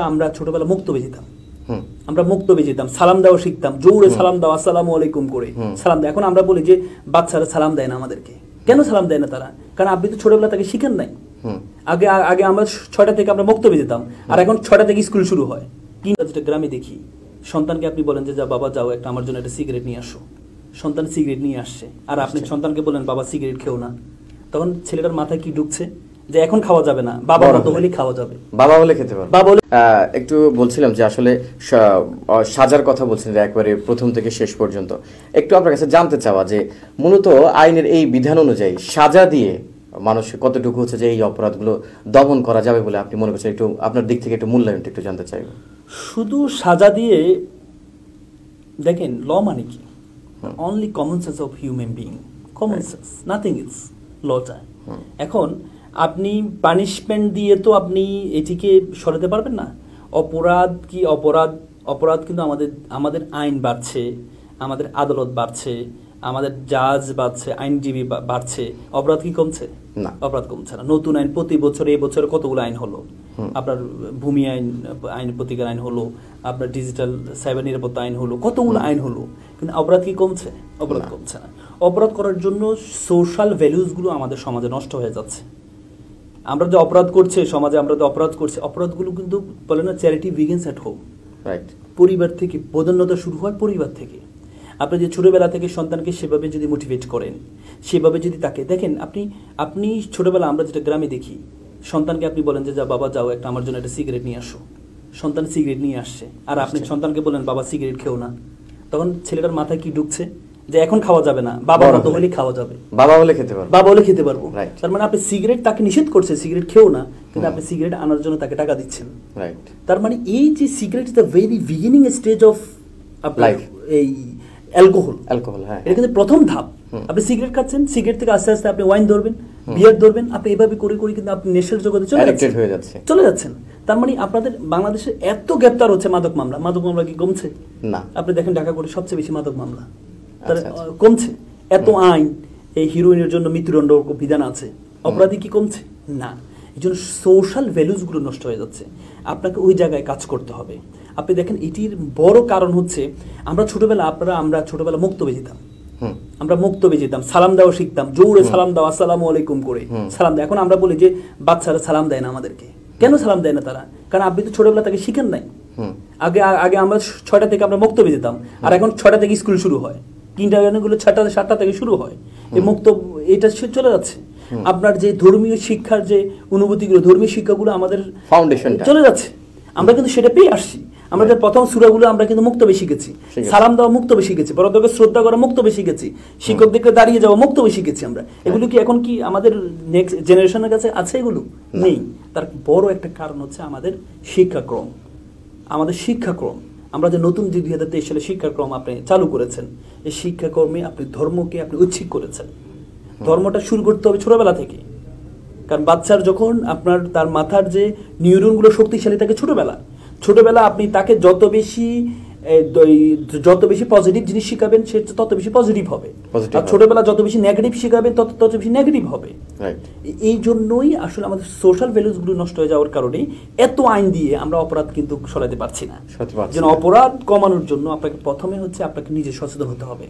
আমরা ছোটবেলা মুক্তবে যেতাম। হুম। আমরা মুক্তবে যেতাম সালাম দেওয়া শিখতাম জোরে সালাম দাও আসসালামু আলাইকুম করে সালাম দেয়। এখন আমরা বলি যে বাচ্চারা সালাম দেয় না আমাদেরকে। কেন সালাম দেয় না তারা? কারণ আপনি তো ছোটবেলা তাকে শিখেন নাই। আগে আগে আমরা ছয়টা থেকে আমরা মুক্তবে যেতাম। আর এখন ছয়টা থেকে স্কুল শুরু হয়। কিন্তু যেটা গ্রামে দেখি। সন্তানকে আপনি বলেন যে যা বাবা যাও একটা আমার জন্য একটা সিগারেট নিয়ে আসো। সন্তান সিগারেট নিয়ে আসছে। আর আপনি সন্তানকে বলেন বাবা সিগারেট খেও না। তখন ছেলেটার মাথায় কি ঢুকছে? যে এখন খাওয়া যাবে না বাবা মতো হলে। খাওয়া যাবে। বাবা বলে খেতে পারব। বাবা একটু বলছিলাম যে আসলে সাজার কথা বলছিলেন যে একবারে প্রথম থেকে শেষ পর্যন্ত। একটু আপনার কাছে জানতে চাওয়া যে মূলত আইনের এই বিধান অনুযায়ী সাজা দিয়ে মানুষের কতটুকু হচ্ছে যে এই অপরাধগুলো দমন করা যাবে বলে আপনি মনে করছেন? একটু আপনার দিক থেকে একটু মূল্যায়নটা একটু জানতে চাইব। শুধু সাজা দিয়ে দেখেন ল মানে কি? Only common sense of human being common sense nothing is লটা এখন আপনি পানিশমেন্ট দিয়ে তো আপনি এটিকে সরাতে পারবেন না। অপরাধ কি অপরাধ? অপরাধ কিন্তু আমাদের আমাদের আইন বাড়ছে আমাদের আদালত বাড়ছে আমাদের জাজ বাড়ছে আইনজীবী বাড়ছে। অপরাধ কি কমছে? না। অপরাধ কমছে না। নতুন আইন প্রতি বছর এই বছর কতগুলো আইন হলো? আপনার ভূমি আইন আইন প্রতিকার আইন হলো আপনার ডিজিটাল সাইবার নিরাপত্তা আইন হলো কতগুলো আইন হলো? কিন্তু অপরাধ কি কমছে? অপরাধ কমছে না। অপরাধ করার জন্য সোশ্যাল ভ্যালুসগুলো আমাদের সমাজে নষ্ট হয়ে যাচ্ছে। আমরা যে অপরাধ করছে সমাজে আমরা যে অপরাধ করছি অপরাধগুলো কিন্তু বলে না charity begins at home right পরিবার থেকে বদন্যতা শুরু হয় পরিবার থেকে। আপনি যে ছোটবেলা থেকে সন্তানকে সেভাবে যদি মোটিভেট করেন সেভাবে যদি তাকে দেখেন আপনি আপনি ছোটবেলা আমরা যেটা গ্রামে দেখি সন্তানকে আপনি বলেন যে যা বাবা যাও একটা আমার জন্য একটা সিগারেট নিয়ে আসো। সন্তান সিগারেট নিয়ে আসছে। আর আপনি সন্তানকে বলেন বাবা সিগারেট খেও না। তখন ছেলেটার মাথায় কি ঢুকছে? যে এখন খাওয়া যাবে না বাবা মতো হলে। খাওয়া যাবে। বাবা বলে খেতে পারব। বাবা হলে খেতে পারব। তার মানে আপনি সিগারেট তাকে নিষেধ করছে সিগারেট খেও না কিন্তু আপনি সিগারেট আনার জন্য তাকে টাকা দিচ্ছেন। রাইট তার মানে এই যে cigarette is the very beginning stage of আপনার এই অ্যালকোহল অ্যালকোহল হ্যাঁ। এটা কিন্তু প্রথম ধাপ। আপনি সিগারেট খাচ্ছেন সিগারেট থেকে আস্তে আস্তে আপনি ওয়াইন ধরবেন বিয়ার ধরবেন আপনি এভাবে করে করে কিন্তু আপনি নেশার জগতে চলে যাচ্ছেন। হয়ে যাচ্ছে। চলে যাচ্ছেন। তার মানে আপনাদের বাংলাদেশে এত গ্রেপ্তার হচ্ছে মাদক মামলা। মাদক মামলা কি কমছে? না। আপনি দেখেন ঢাকা করে সবচেয়ে বেশি মাদক মামলা। তার আচ্ছা, আচ্ছা। আহ, কমছে। এত আইন এই হিরোইনের জন্য মৃত্যুদণ্ড বিধান আছে। অপরাধী কি কমছে? না। এই জন্য সোশ্যাল ভ্যালুসগুলো নষ্ট হয়ে যাচ্ছে। আপনাকে ওই জায়গায় কাজ করতে হবে। আপনি দেখেন এটির বড় কারণ হচ্ছে আমরা ছোটবেলা আপনারা আমরা ছোটবেলা মুক্তবে যেতাম। আমরা মুক্তবে যেতাম সালাম দেওয়া শিখতাম জোরে সালাম দাও আসসালামু আলাইকুম করে সালাম দেয় এখন আমরা বলি যে বাচ্চারা সালাম দেয় না আমাদেরকে। কেন সালাম দেয় না তারা? কারণ আপনি তো ছোটবেলা তাকে শিখেন নাই। আগে আগে আমরা ছয়টা থেকে আমরা মুক্তবে যেতাম। আর এখন ছয়টা থেকে স্কুল শুরু হয়। কিন্ডারগুলো ছয়টা সাতটা থেকে শুরু হয়। এই মুক্ত এটা চলে যাচ্ছে। আপনার যে ধর্মীয় শিক্ষার যে অনুভূতিগুলো ধর্মীয় শিক্ষাগুলো আমাদের Foundationটা। চলে যাচ্ছে। আমরা কিন্তু সেটা পেয়ে আসছি। আমরা যে প্রথম সুরাগুলো আমরা কিন্তু মুক্তবে শিখেছি শিখেছি। সালাম দেওয়া মুক্তবে শিখেছি বড়দেরকে শ্রদ্ধা করা মুক্ত মুক্তবে শিখেছি শিক্ষকদেরকে দাঁড়িয়ে যাওয়া মুক্তবে শিখেছি আমরা। এগুলো কি এখন কি আমাদের নেক্সট জেনারেশনের কাছে আছে এগুলো? নেই। তার বড় একটা কারণ হচ্ছে আমাদের শিক্ষাক্রম। আমাদের শিক্ষাক্রম। আমরা যে নতুন যে দুই হাজার তেইশ সালে শিক্ষাক্রম আপনি চালু করেছেন এই শিক্ষাকর্মে আপনি ধর্মকে আপনি উচ্ছিক করেছেন। ধর্মটা শুরু করতে হবে ছোটবেলা থেকে। কারণ বাচ্চার যখন আপনার তার মাথার যে নিউরনগুলো শক্তিশালী থাকে ছোটবেলা ছোটবেলা আপনি তাকে যত বেশি যত বেশি পজিটিভ জিনিস শিখাবেন সে তত বেশি পজিটিভ হবে। আর ছোটবেলা যত বেশি নেগেটিভ শিখাবেন তত তত বেশি নেগেটিভ হবে। এই জন্যই আসলে আমাদের সোশ্যাল ভ্যালুসগুলো নষ্ট হয়ে যাওয়ার কারণে এত আইন দিয়ে আমরা অপরাধ কিন্তু সরাতে পারছি না। যেন অপরাধ কমানোর জন্য আপনাকে প্রথমে হচ্ছে আপনাকে নিজে সচেতন হতে হবে।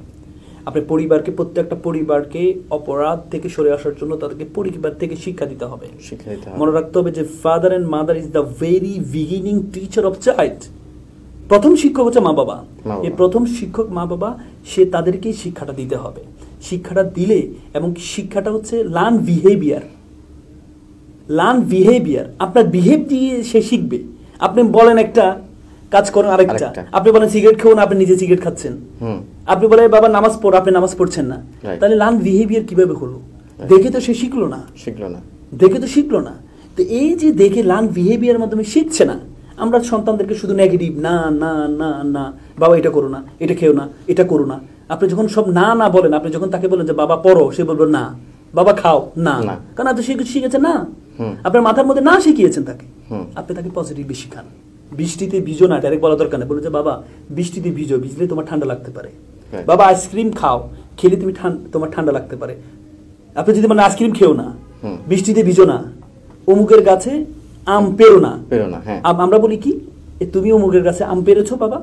আপনার পরিবারকে প্রত্যেকটা পরিবারকে অপরাধ থেকে সরে আসার জন্য তাদেরকে পরিবার থেকে শিক্ষা দিতে হবে। শিক্ষা দিতে হবে। মনে রাখতে হবে যে father and mother is the very beginning teacher of child প্রথম শিক্ষক হচ্ছে মা বাবা। এই প্রথম শিক্ষক মা বাবা সে তাদেরকেই শিক্ষাটা দিতে হবে। শিক্ষাটা দিলে এবং শিক্ষাটা হচ্ছে লার্ন বিহেভিয়ার লার্ন বিহেভিয়ার আপনার বিহেভ দিয়ে সে শিখবে। আপনি বলেন একটা কাজ করেন আরেকটা। আরেকটা। আপনি বলেন সিগারেট খেউন আপনি নিজে সিগারেট খাচ্ছেন। আপনি বলেন বাবা নামাজ পড় আপনি নামাজ পড়ছেন না। তাহলে লার্ন বিহেভিয়ার কীভাবে হলো? দেখে তো সে শিখলো না। শিখলো না। দেখে তো শিখলো না। তো এই যে দেখে লার্ন বিহেভিয়ার মাধ্যমে শিখছে না আমরা সন্তানদেরকে শুধু নেগেটিভ না না না না বাবা এটা করো না এটা খেও না এটা করো না। আপনি যখন সব না না বলেন আপনি যখন তাকে বলেন যে বাবা পড়ো সে বলবে না। বাবা খাও না। না। কারণ আপনি সে শিখেছে না। আপনার মাথার মধ্যে না শিখিয়েছেন তাকে। আপনি তাকে পজিটিভলি শিখান বৃষ্টিতে ভিজো না ডাইরেক্ট বলা দরকার নেই। বলে যে বাবা বৃষ্টিতে ভিজো ভিজলে তোমার ঠান্ডা লাগতে পারে। বাবা আইসক্রিম খাও খেলে তুমি তোমার ঠান্ডা লাগতে পারে। আপনি যদি মানে আইসক্রিম খেও না। বৃষ্টিতে ভিজো না। অমুকের গাছে আম পেরো না। পেরো না হ্যাঁ। আমরা বলি কি? তুমি অমুকের কাছে আম পেরেছ বাবা।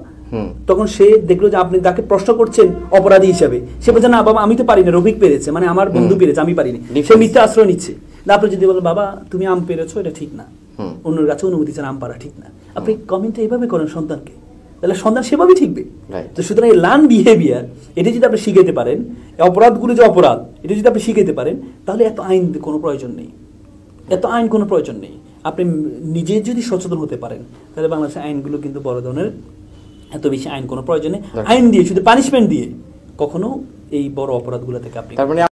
তখন সে দেখল যে আপনি তাকে প্রশ্ন করছেন অপরাধী হিসাবে সে বলছে না বাবা আমি তো পারি না রফিক পেরেছে মানে আমার বন্ধু পেরেছে আমি পারিনি সে মিথ্যা আশ্রয় নিচ্ছে। না আপনি যদি বলেন বাবা তুমি আম পেরেছ এটা ঠিক না। অন্যের কাছে অনুমতি চান আম পারা ঠিক না। আপনি কমেন্টটা এইভাবে করেন সন্তানকে তাহলে সন্তান সেভাবেই Right. তো সুতরাং এই লার্ন বিহেভিয়ার এটা যদি আপনি শিখাতে পারেন অপরাধগুলো যে অপরাধ এটা যদি আপনি শিখাতে পারেন তাহলে এত আইন কোনো প্রয়োজন নেই। এত আইন কোনো প্রয়োজন নেই। আপনি নিজে যদি সচেতন হতে পারেন তাহলে বাংলাদেশের আইনগুলো কিন্তু বড় ধরনের এত বেশি আইন কোনো প্রয়োজনে আইন দিয়ে শুধু পানিশমেন্ট দিয়ে কখনো এই বড় অপরাধগুলো থেকে আপনি